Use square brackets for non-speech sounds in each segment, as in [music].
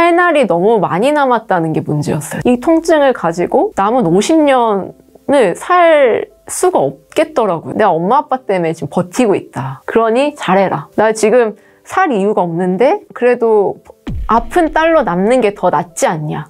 살날이 너무 많이 남았다는 게 문제였어요. 이 통증을 가지고 남은 50년을 살 수가 없겠더라고요. 내가 엄마 아빠 때문에 지금 버티고 있다. 그러니 잘해라. 나 지금 살 이유가 없는데 그래도 아픈 딸로 남는 게 더 낫지 않냐.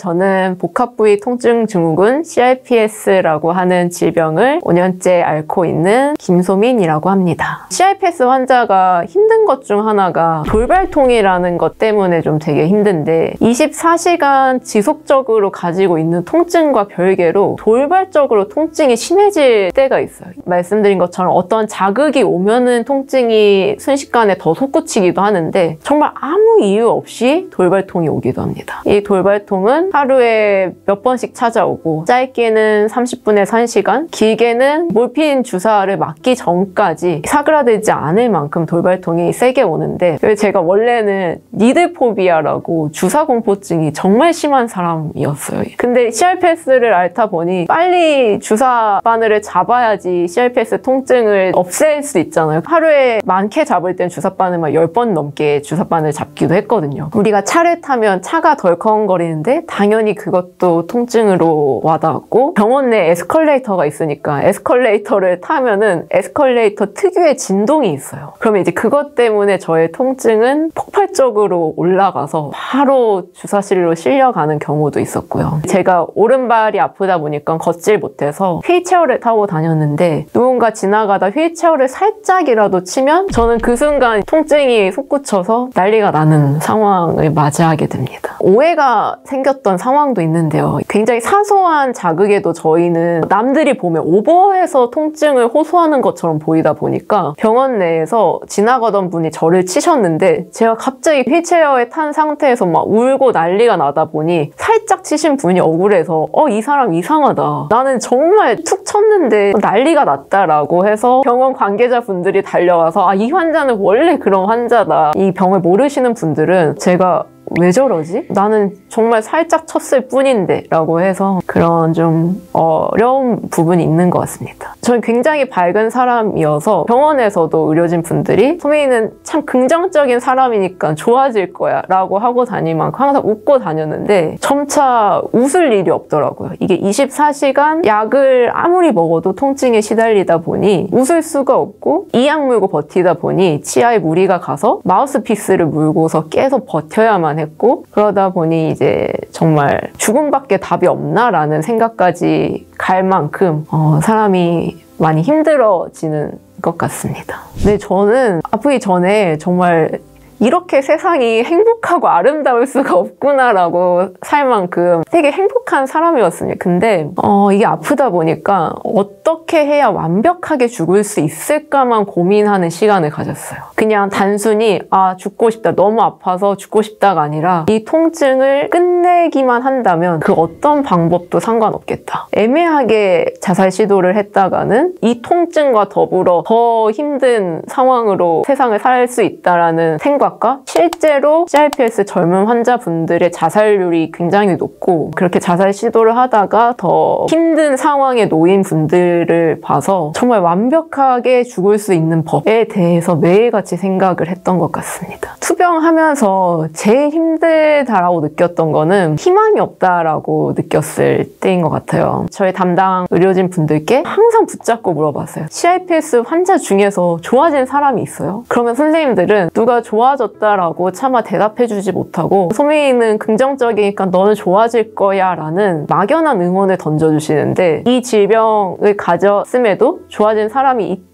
저는 복합부위 통증 증후군 CRPS라고 하는 질병을 5년째 앓고 있는 김소민이라고 합니다. CRPS 환자가 힘든 것 중 하나가 돌발통이라는 것 때문에 좀 되게 힘든데 24시간 지속적으로 가지고 있는 통증과 별개로 돌발적으로 통증이 심해질 때가 있어요. 말씀드린 것처럼 어떤 자극이 오면은 통증이 순식간에 더 솟구치기도 하는데 정말 아무 이유 없이 돌발통이 오기도 합니다. 이 돌발통은 하루에 몇 번씩 찾아오고 짧게는 30분에서 1시간, 길게는 몰핀 주사를 맞기 전까지 사그라들지 않을 만큼 돌발통이 세게 오는데 제가 원래는 니드포비아라고 주사 공포증이 정말 심한 사람이었어요. 근데 CRPS를 앓다 보니 빨리 주사 바늘을 잡아야지 CRPS 통증을 없앨 수 있잖아요. 하루에 많게 잡을 땐 주사 바늘만 10번 넘게 주사 바늘 잡기도 했거든요. 우리가 차를 타면 차가 덜컹거리는데 당연히 그것도 통증으로 와닿았고 병원 내 에스컬레이터가 있으니까 에스컬레이터를 타면은 에스컬레이터 특유의 진동이 있어요. 그러면 이제 그것 때문에 저의 통증은 폭발적으로 올라가서 바로 주사실로 실려가는 경우도 있었고요. 제가 오른발이 아프다 보니까 걷질 못해서 휠체어를 타고 다녔는데 누군가 지나가다 휠체어를 살짝이라도 치면 저는 그 순간 통증이 솟구쳐서 난리가 나는 상황을 맞이하게 됩니다. 오해가 생겼던 상황도 있는데요. 굉장히 사소한 자극에도 저희는 남들이 보면 오버해서 통증을 호소하는 것처럼 보이다 보니까 병원 내에서 지나가던 분이 저를 치셨는데 제가 갑자기 휠 체어에 탄 상태에서 막 울고 난리가 나다 보니 살짝 치신 분이 억울해서 어 이 사람 이상하다. 나는 정말 툭 쳤는데 난리가 났다라고 해서 병원 관계자분들이 달려와서 아 이 환자는 원래 그런 환자다. 이 병을 모르시는 분들은 제가 왜 저러지? 나는 정말 살짝 쳤을 뿐인데 라고 해서 그런 좀 어려운 부분이 있는 것 같습니다. 저는 굉장히 밝은 사람이어서 병원에서도 의료진 분들이 소민이는 참 긍정적인 사람이니까 좋아질 거야 라고 하고 다니면 항상 웃고 다녔는데 점차 웃을 일이 없더라고요. 이게 24시간 약을 아무리 먹어도 통증에 시달리다 보니 웃을 수가 없고 이약 물고 버티다 보니 치아에 무리가 가서 마우스피스를 물고서 계속 버텨야만 했고 그러다 보니 이제 정말 죽음밖에 답이 없나라는 생각까지 갈 만큼 어, 사람이 많이 힘들어지는 것 같습니다. 근데 저는 아프기 전에 정말 이렇게 세상이 행복하고 아름다울 수가 없구나라고 살 만큼 되게 행복한 사람이었습니다. 근데 어, 이게 아프다 보니까 어떻게 해야 완벽하게 죽을 수 있을까만 고민하는 시간을 가졌어요. 그냥 단순히 아 죽고 싶다 너무 아파서 죽고 싶다가 아니라 이 통증을 끝내기만 한다면 그 어떤 방법도 상관없겠다. 애매하게 자살 시도를 했다가는 이 통증과 더불어 더 힘든 상황으로 세상을 살 수 있다라는 생각 생각과 실제로 CRPS 젊은 환자분들의 자살률이 굉장히 높고 그렇게 자살 시도를 하다가 더 힘든 상황에 놓인 분들을 봐서 정말 완벽하게 죽을 수 있는 법에 대해서 매일같이 생각을 했던 것 같습니다. 투병하면서 제일 힘들다라고 느꼈던 거는 희망이 없다라고 느꼈을 때인 것 같아요. 저희 담당 의료진 분들께 항상 붙잡고 물어봤어요. CRPS 환자 중에서 좋아진 사람이 있어요? 그러면 선생님들은 누가 좋아 좋아졌다라고 차마 대답해주지 못하고 소민이는 긍정적이니까 너는 좋아질 거야 라는 막연한 응원을 던져주시는데 이 질병을 가졌음에도 좋아진 사람이 있다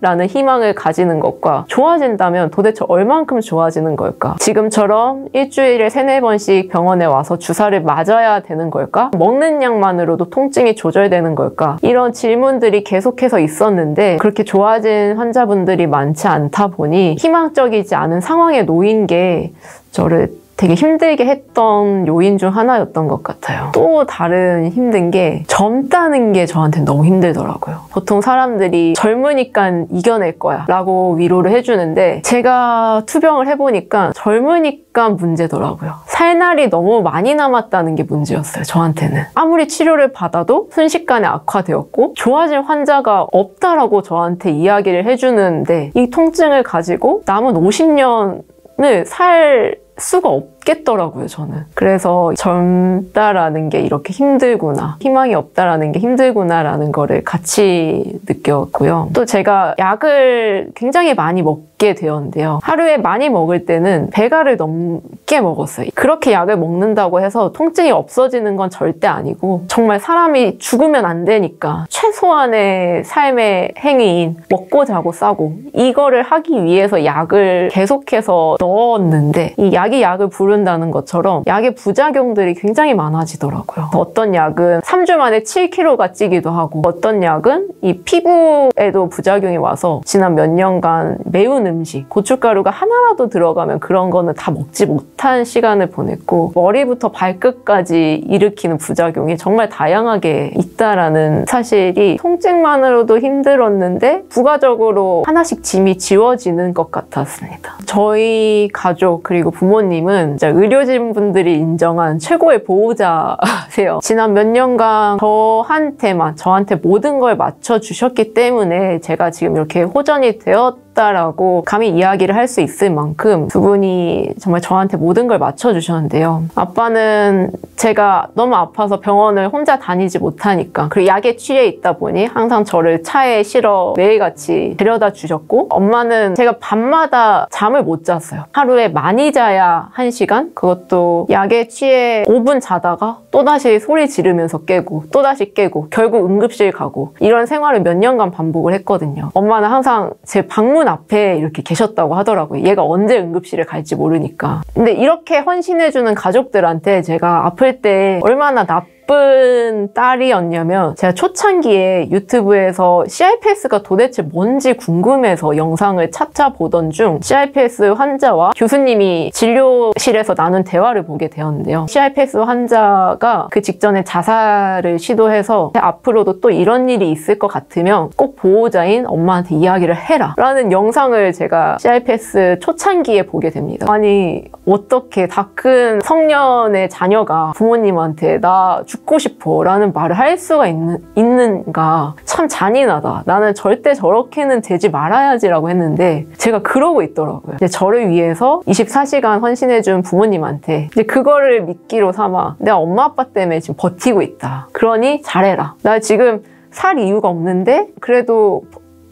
라는 희망을 가지는 것과 좋아진다면 도대체 얼만큼 좋아지는 걸까? 지금처럼 일주일에 세네 번씩 병원에 와서 주사를 맞아야 되는 걸까? 먹는 양만으로도 통증이 조절되는 걸까? 이런 질문들이 계속해서 있었는데 그렇게 좋아진 환자분들이 많지 않다 보니 희망적이지 않은 상황에 놓인 게 저를 되게 힘들게 했던 요인 중 하나였던 것 같아요. 또 다른 힘든 게 젊다는 게 저한테 너무 힘들더라고요. 보통 사람들이 젊으니까 이겨낼 거야 라고 위로를 해주는데 제가 투병을 해보니까 젊으니까 문제더라고요. 살 날이 너무 많이 남았다는 게 문제였어요. 저한테는. 아무리 치료를 받아도 순식간에 악화되었고 좋아질 환자가 없다라고 저한테 이야기를 해주는데 이 통증을 가지고 남은 50년 삶을 살 수가 없겠더라고요, 저는. 그래서 젊다라는 게 이렇게 힘들구나. 희망이 없다라는 게 힘들구나라는 거를 같이 느꼈고요. 또 제가 약을 굉장히 많이 먹게 되었는데요. 하루에 많이 먹을 때는 배가를 넘게 먹었어요. 그렇게 약을 먹는다고 해서 통증이 없어지는 건 절대 아니고 정말 사람이 죽으면 안 되니까 최소한의 삶의 행위인 먹고 자고 싸고 이거를 하기 위해서 약을 계속해서 넣었는데 이 약이 약을 부 른다는 것처럼 약의 부작용들이 굉장히 많아지더라고요. 어떤 약은 3주 만에 7kg가 찌기도 하고 어떤 약은 이 피부에도 부작용이 와서 지난 몇 년간 매운 음식, 고춧가루가 하나라도 들어가면 그런 거는 다 먹지 못한 시간을 보냈고 머리부터 발끝까지 일으키는 부작용이 정말 다양하게 있다라는 사실이 통증만으로도 힘들었는데 부가적으로 하나씩 짐이 지워지는 것 같았습니다. 저희 가족 그리고 부모님은 의료진 분들이 인정한 최고의 보호자세요. [laughs] 지난 몇 년간 저한테만 저한테 모든 걸 맞춰 주셨기 때문에 제가 지금 이렇게 호전이 되었 싶다라고 감히 이야기를 할 수 있을 만큼 두 분이 정말 저한테 모든 걸 맞춰주셨는데요. 아빠는 제가 너무 아파서 병원을 혼자 다니지 못하니까 그리고 약에 취해 있다 보니 항상 저를 차에 실어 매일같이 데려다 주셨고 엄마는 제가 밤마다 잠을 못 잤어요. 하루에 많이 자야 1시간? 그것도 약에 취해 5분 자다가 또다시 소리 지르면서 깨고 또다시 깨고 결국 응급실 가고 이런 생활을 몇 년간 반복을 했거든요. 엄마는 항상 제 방문 문 앞에 이렇게 계셨다고 하더라고요. 얘가 언제 응급실에 갈지 모르니까. 근데 이렇게 헌신해주는 가족들한테 제가 아플 때 얼마나 나쁜 나쁜 딸이었냐면 제가 초창기에 유튜브에서 CRPS가 도대체 뭔지 궁금해서 영상을 찾아 보던 중 CRPS 환자와 교수님이 진료실에서 나눈 대화를 보게 되었는데요. CRPS 환자가 그 직전에 자살을 시도해서 앞으로도 또 이런 일이 있을 것 같으면 꼭 보호자인 엄마한테 이야기를 해라 라는 영상을 제가 CRPS 초창기에 보게 됩니다. 아니 어떻게 다 큰 성년의 자녀가 부모님한테 나 죽고 싶어 라는 말을 할 수가 있는, 있는가? 참 잔인하다. 나는 절대 저렇게는 되지 말아야지 라고 했는데 제가 그러고 있더라고요. 저를 위해서 24시간 헌신해준 부모님한테 이제 그거를 믿기로 삼아 내가 엄마 아빠 때문에 지금 버티고 있다. 그러니 잘해라. 나 지금 살 이유가 없는데 그래도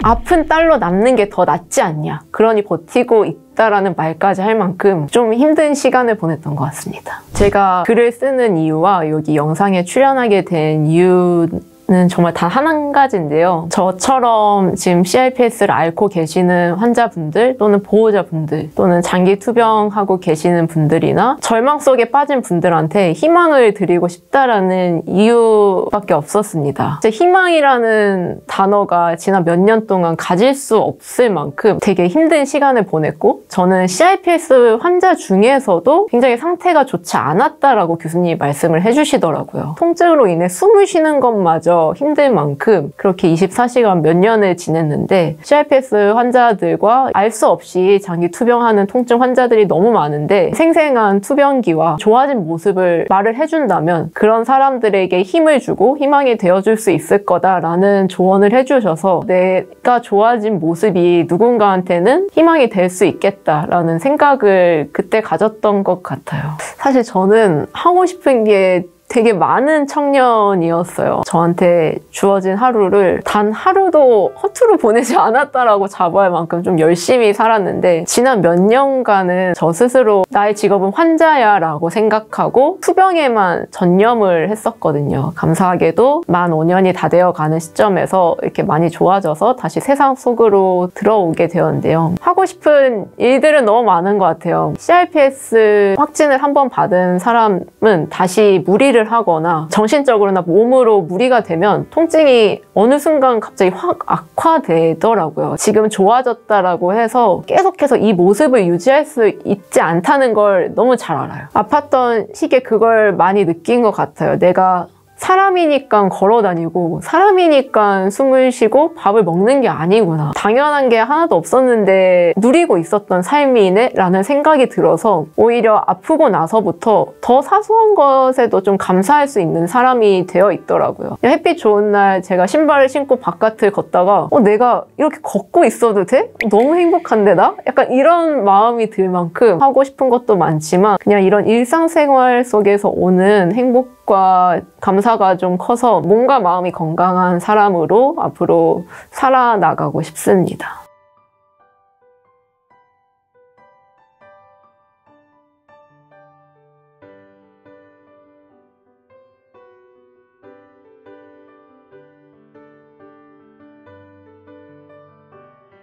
아픈 딸로 남는 게 더 낫지 않냐. 그러니 버티고 있다 라는 말까지 할 만큼 좀 힘든 시간을 보냈던 것 같습니다. 제가 글을 쓰는 이유와 여기 영상에 출연하게 된 이유 는 정말 단 한 가지인데요. 저처럼 지금 CRPS를 앓고 계시는 환자분들 또는 보호자분들 또는 장기 투병하고 계시는 분들이나 절망 속에 빠진 분들한테 희망을 드리고 싶다라는 이유밖에 없었습니다. 희망이라는 단어가 지난 몇 년 동안 가질 수 없을 만큼 되게 힘든 시간을 보냈고 저는 CRPS 환자 중에서도 굉장히 상태가 좋지 않았다라고 교수님이 말씀을 해주시더라고요. 통증으로 인해 숨을 쉬는 것마저 힘들 만큼 그렇게 24시간 몇 년을 지냈는데 CRPS 환자들과 알 수 없이 장기 투병하는 통증 환자들이 너무 많은데 생생한 투병기와 좋아진 모습을 말을 해준다면 그런 사람들에게 힘을 주고 희망이 되어줄 수 있을 거다라는 조언을 해주셔서 내가 좋아진 모습이 누군가한테는 희망이 될 수 있겠다라는 생각을 그때 가졌던 것 같아요. 사실 저는 하고 싶은 게 되게 많은 청년이었어요. 저한테 주어진 하루를 단 하루도 허투루 보내지 않았다라고 자부할 만큼 좀 열심히 살았는데 지난 몇 년간은 저 스스로 나의 직업은 환자야 라고 생각하고 투병에만 전념을 했었거든요. 감사하게도 만 5년이 다 되어가는 시점에서 이렇게 많이 좋아져서 다시 세상 속으로 들어오게 되었는데요. 하고 싶은 일들은 너무 많은 것 같아요. CRPS 확진을 한 번 받은 사람은 다시 무리를 일을 하거나 정신적으로나 몸으로 무리가 되면 통증이 어느 순간 갑자기 확 악화되더라고요. 지금 좋아졌다라고 해서 계속해서 이 모습을 유지할 수 있지 않다는 걸 너무 잘 알아요. 아팠던 시기에 그걸 많이 느낀 것 같아요. 내가 사람이니까 걸어 다니고 사람이니까 숨을 쉬고 밥을 먹는 게 아니구나. 당연한 게 하나도 없었는데 누리고 있었던 삶이네? 라는 생각이 들어서 오히려 아프고 나서부터 더 사소한 것에도 좀 감사할 수 있는 사람이 되어 있더라고요. 햇빛 좋은 날 제가 신발을 신고 바깥을 걷다가 어, 내가 이렇게 걷고 있어도 돼? 너무 행복한데 나? 약간 이런 마음이 들 만큼 하고 싶은 것도 많지만 그냥 이런 일상생활 속에서 오는 행복 과 감사가 좀 커서 몸과 마음이 건강한 사람으로 앞으로 살아나가고 싶습니다.